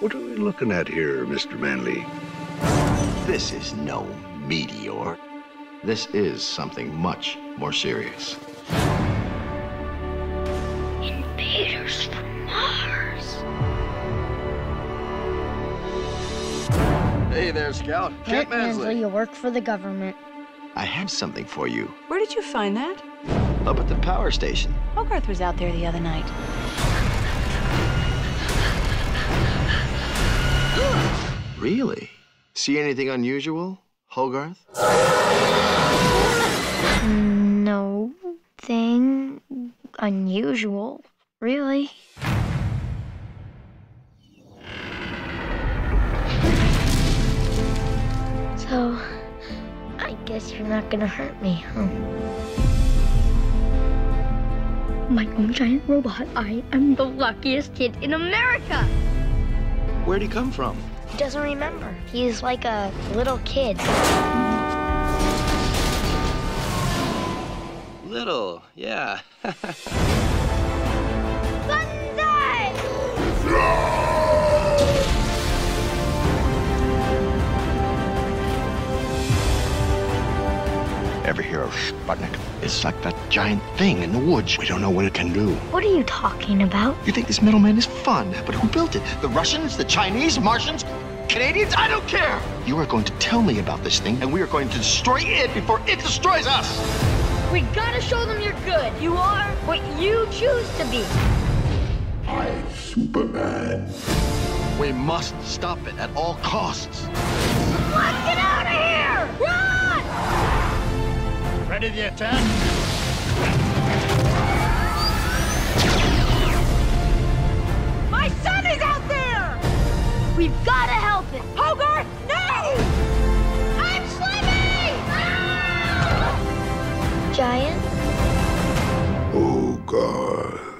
you looking at here, Mr. Mansley? This is no meteor. This is something much more serious. Invaders from Mars. Hey there, Scout. Kent Mansley, you work for the government. I have something for you. Where did you find that? Up at the power station. Hogarth was out there the other night. Really? See anything unusual, Hogarth? No thing unusual, really. So, I guess you're not gonna hurt me, huh? My own giant robot. I am the luckiest kid in America. Where'd he come from? He doesn't remember. He's like a little kid. Little, yeah. Ever hear of Sputnik? It's like that giant thing in the woods. We don't know what it can do. What are you talking about? You think this middleman is fun, but who built it? The Russians, the Chinese, Martians, Canadians? I don't care. You are going to tell me about this thing, and we are going to destroy it before it destroys us. We gotta show them you're good. You are what you choose to be. I'm Superman. We must stop it at all costs. Satan! My son is out there! We've got to help him! Hogarth, no! I'm Slimmy! Ah! Giant? Oh, God.